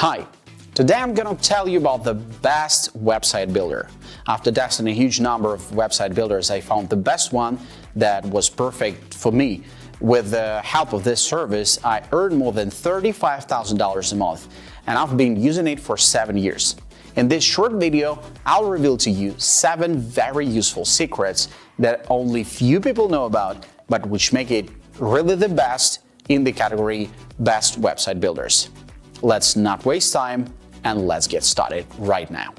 Hi, today I'm gonna tell you about the best website builder. After testing a huge number of website builders, I found the best one that was perfect for me. With the help of this service, I earned more than $35,000 a month, and I've been using it for seven years. In this short video, I'll reveal to you seven very useful secrets that only few people know about, but which make it really the best in the category Best Website Builders. Let's not waste time and let's get started right now.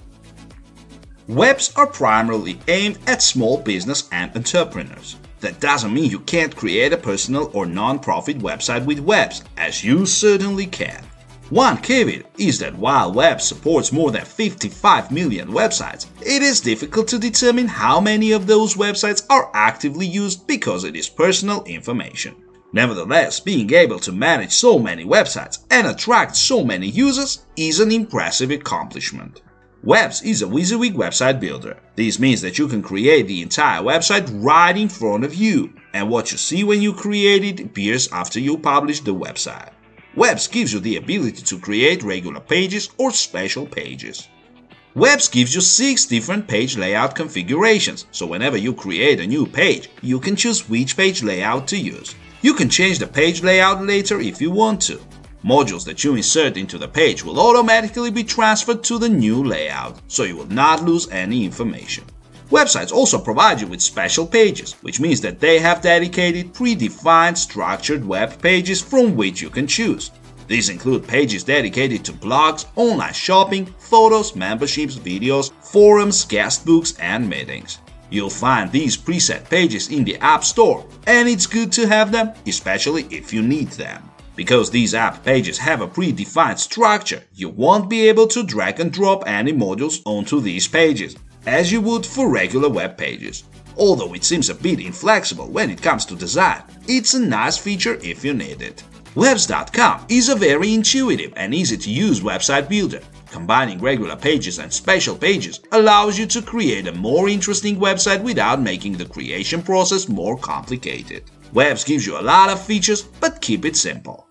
Webs are primarily aimed at small business and entrepreneurs. That doesn't mean you can't create a personal or non-profit website with webs, as you certainly can. One caveat is that while Web supports more than 55 million websites, it is difficult to determine how many of those websites are actively used because it is personal information. Nevertheless, being able to manage so many websites and attract so many users is an impressive accomplishment. Webs is a WYSIWYG website builder. This means that you can create the entire website right in front of you, and what you see when you create it appears after you publish the website. Webs gives you the ability to create regular pages or special pages. Webs gives you 6 different page layout configurations, so whenever you create a new page, you can choose which page layout to use. You can change the page layout later if you want to. Modules that you insert into the page will automatically be transferred to the new layout, so you will not lose any information. Websites also provide you with special pages, which means that they have dedicated, predefined, structured web pages from which you can choose. These include pages dedicated to blogs, online shopping, photos, memberships, videos, forums, guestbooks, and meetings. You'll find these preset pages in the App Store, and it's good to have them, especially if you need them. Because these app pages have a predefined structure, you won't be able to drag and drop any modules onto these pages, as you would for regular web pages. Although it seems a bit inflexible when it comes to design, it's a nice feature if you need it. Webs.com is a very intuitive and easy to use website builder. Combining regular pages and special pages allows you to create a more interesting website without making the creation process more complicated. Webs gives you a lot of features, but keep it simple.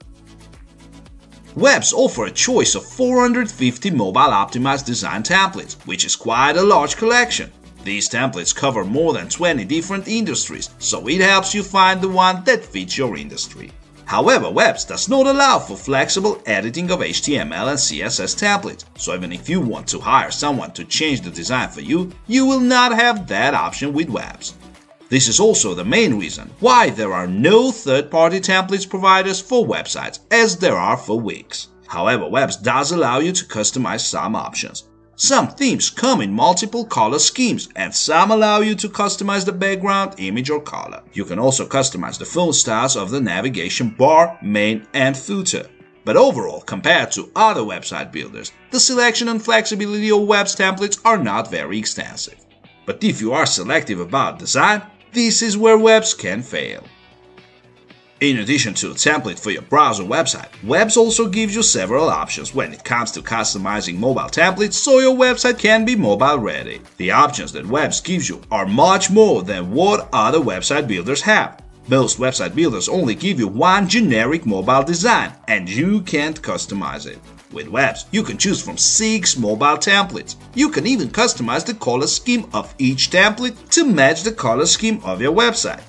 Webs offer a choice of 450 mobile-optimized design templates, which is quite a large collection. These templates cover more than 20 different industries, so it helps you find the one that fits your industry. However, Webs does not allow for flexible editing of HTML and CSS templates, so even if you want to hire someone to change the design for you, you will not have that option with Webs. This is also the main reason why there are no third-party templates providers for websites as there are for Wix. However, Webs does allow you to customize some options. Some themes come in multiple color schemes and some allow you to customize the background, image or color. You can also customize the font styles of the navigation bar, main and footer. But overall, compared to other website builders, the selection and flexibility of Webs templates are not very extensive. But if you are selective about design, this is where Webs can fail. In addition to a template for your browser website, Webs also gives you several options when it comes to customizing mobile templates so your website can be mobile ready. The options that Webs gives you are much more than what other website builders have. Most website builders only give you one generic mobile design and you can't customize it. With Webs, you can choose from 6 mobile templates. You can even customize the color scheme of each template to match the color scheme of your website.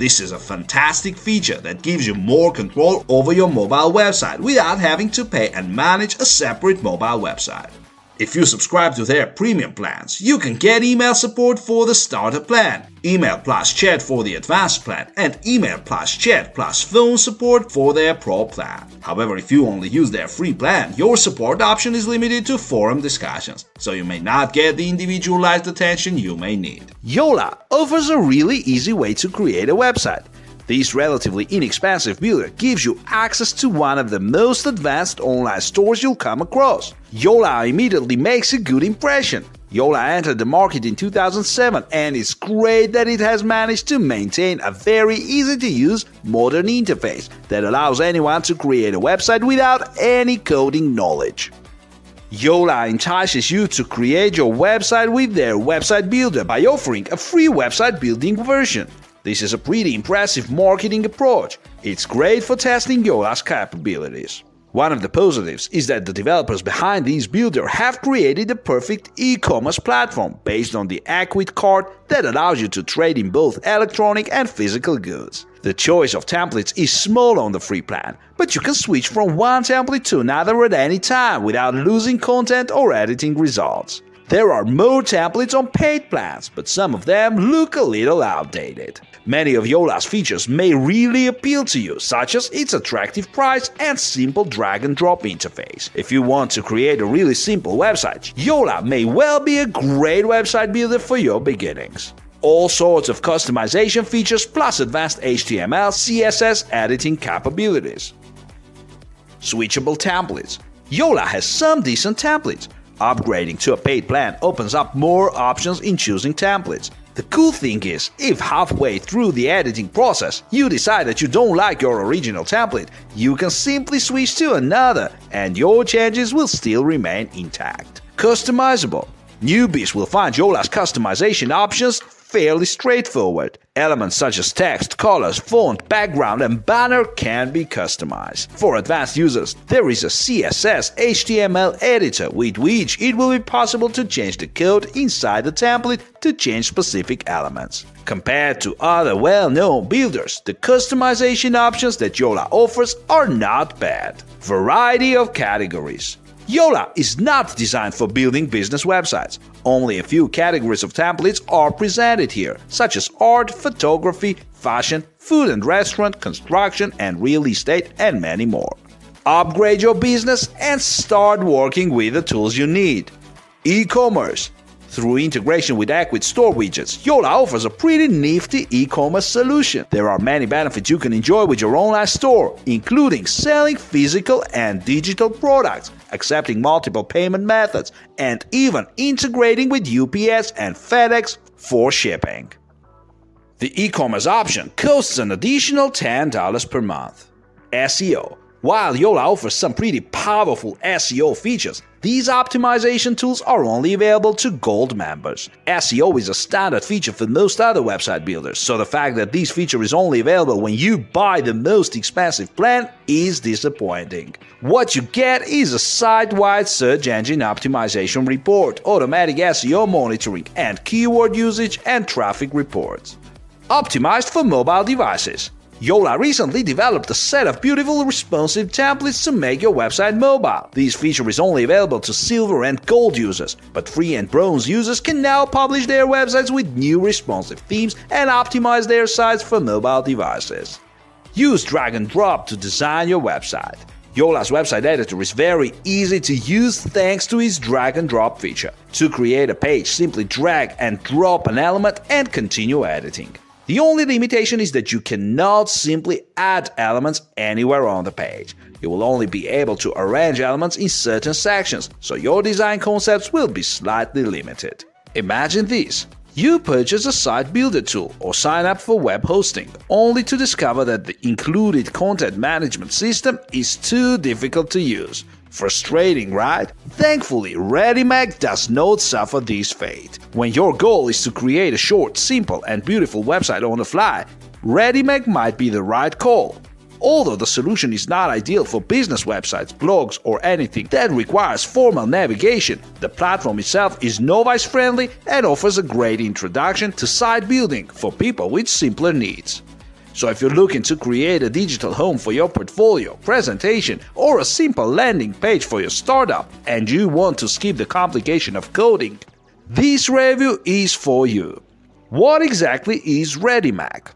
This is a fantastic feature that gives you more control over your mobile website without having to pay and manage a separate mobile website. If you subscribe to their premium plans, you can get email support for the starter plan, email plus chat for the advanced plan, and email plus chat plus phone support for their pro plan. However, if you only use their free plan, your support option is limited to forum discussions, so you may not get the individualized attention you may need. Yola offers a really easy way to create a website. This relatively inexpensive builder gives you access to one of the most advanced online stores you'll come across. Yola immediately makes a good impression. Yola entered the market in 2007 and it's great that it has managed to maintain a very easy to use modern interface that allows anyone to create a website without any coding knowledge. Yola entices you to create your website with their website builder by offering a free website building version. This is a pretty impressive marketing approach. It's great for testing Yola's capabilities. One of the positives is that the developers behind this builder have created the perfect e-commerce platform based on the Ecwid card that allows you to trade in both electronic and physical goods. The choice of templates is small on the free plan, but you can switch from one template to another at any time without losing content or editing results. There are more templates on paid plans, but some of them look a little outdated. Many of Yola's features may really appeal to you, such as its attractive price and simple drag and drop interface. If you want to create a really simple website, Yola may well be a great website builder for your beginnings. All sorts of customization features plus advanced HTML, CSS editing capabilities. Switchable templates. Yola has some decent templates, Upgrading to a paid plan opens up more options in choosing templates. The cool thing is, if halfway through the editing process you decide that you don't like your original template, you can simply switch to another and your changes will still remain intact. Customizable Newbies will find Yola's customization options fairly straightforward. Elements such as text, colors, font, background, and banner can be customized. For advanced users, there is a CSS HTML editor with which it will be possible to change the code inside the template to change specific elements. Compared to other well-known builders, the customization options that Yola offers are not bad. Variety of categories Yola is not designed for building business websites. Only a few categories of templates are presented here, such as art, photography, fashion, food and restaurant, construction and real estate, and many more. Upgrade your business and start working with the tools you need. E-commerce through integration with Ecwid Store widgets, Yola offers a pretty nifty e-commerce solution. There are many benefits you can enjoy with your online store, including selling physical and digital products, accepting multiple payment methods, and even integrating with UPS and FedEx for shipping. The e-commerce option costs an additional $10 per month. SEO while Yola offers some pretty powerful SEO features, these optimization tools are only available to Gold members. SEO is a standard feature for most other website builders, so the fact that this feature is only available when you buy the most expensive plan is disappointing. What you get is a site-wide search engine optimization report, automatic SEO monitoring, and keyword usage and traffic reports. Optimized for mobile devices. Yola recently developed a set of beautiful responsive templates to make your website mobile. This feature is only available to silver and gold users, but free and bronze users can now publish their websites with new responsive themes and optimize their sites for mobile devices. Use drag and drop to design your website. Yola's website editor is very easy to use thanks to its drag and drop feature. To create a page, simply drag and drop an element and continue editing. The only limitation is that you cannot simply add elements anywhere on the page. You will only be able to arrange elements in certain sections, so your design concepts will be slightly limited. Imagine this. You purchase a site builder tool or sign up for web hosting, only to discover that the included content management system is too difficult to use. Frustrating, right? Thankfully, ReadyMag does not suffer this fate. When your goal is to create a short, simple, and beautiful website on the fly, ReadyMag might be the right call. Although the solution is not ideal for business websites, blogs, or anything that requires formal navigation, the platform itself is novice friendly and offers a great introduction to site building for people with simpler needs. So if you're looking to create a digital home for your portfolio, presentation, or a simple landing page for your startup, and you want to skip the complication of coding, this review is for you. What exactly is ReadyMag?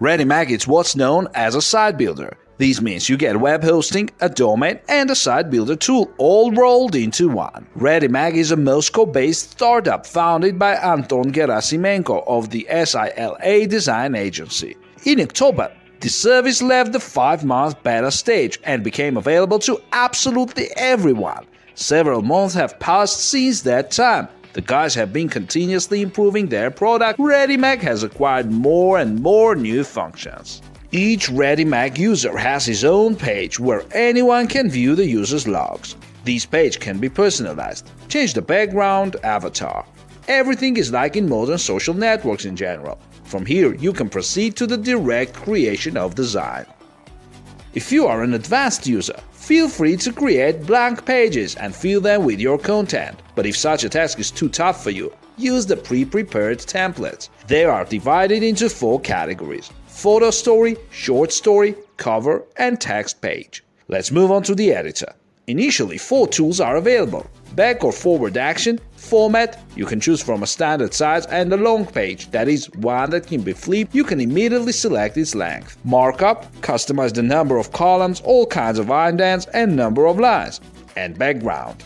ReadyMag is what's known as a site builder. This means you get web hosting, a domain, and a site builder tool all rolled into one. ReadyMag is a Moscow-based startup founded by Anton Gerasimenko of the SILA design agency. In October, the service left the 5-month beta stage and became available to absolutely everyone. Several months have passed since that time. The guys have been continuously improving their product. ReadyMag has acquired more and more new functions. Each ReadyMag user has his own page where anyone can view the user's logs. This page can be personalized, change the background, avatar. Everything is like in modern social networks in general. From here, you can proceed to the direct creation of design. If you are an advanced user, Feel free to create blank pages and fill them with your content. But if such a task is too tough for you, use the pre-prepared templates. They are divided into four categories photo story, short story, cover, and text page. Let's move on to the editor. Initially, four tools are available back or forward action, format, you can choose from a standard size, and a long page, that is, one that can be flipped, you can immediately select its length. Markup, customize the number of columns, all kinds of indents, and number of lines. And background.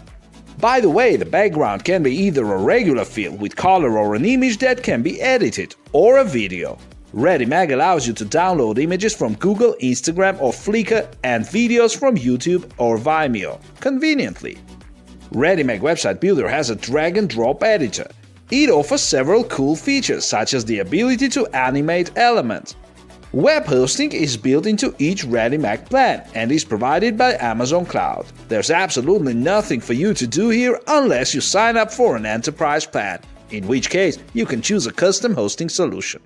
By the way, the background can be either a regular field with color or an image that can be edited, or a video. ReadyMag allows you to download images from Google, Instagram or Flickr and videos from YouTube or Vimeo, conveniently. ReadyMag Website Builder has a drag and drop editor. It offers several cool features such as the ability to animate elements, Web hosting is built into each ReadyMag plan and is provided by Amazon Cloud. There's absolutely nothing for you to do here unless you sign up for an enterprise plan, in which case you can choose a custom hosting solution.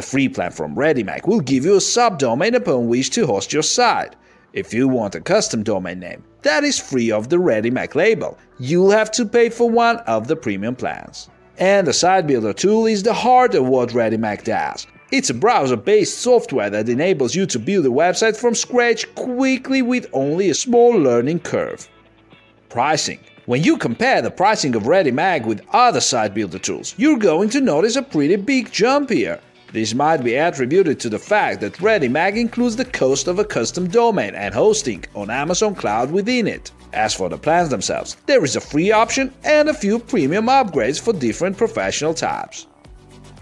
The free plan from ReadyMag will give you a subdomain upon which to host your site. If you want a custom domain name that is free of the ReadyMag label, you'll have to pay for one of the premium plans. And the Site Builder tool is the heart of what ReadyMag does. It's a browser-based software that enables you to build a website from scratch quickly with only a small learning curve. Pricing When you compare the pricing of ReadyMag with other site builder tools, you're going to notice a pretty big jump here. This might be attributed to the fact that ReadyMag includes the cost of a custom domain and hosting on Amazon Cloud within it. As for the plans themselves, there is a free option and a few premium upgrades for different professional types.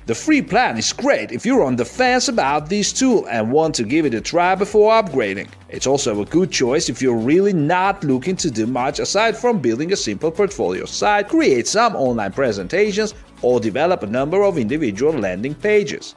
The free plan is great if you're on the fence about this tool and want to give it a try before upgrading. It's also a good choice if you're really not looking to do much aside from building a simple portfolio site, create some online presentations, or develop a number of individual landing pages.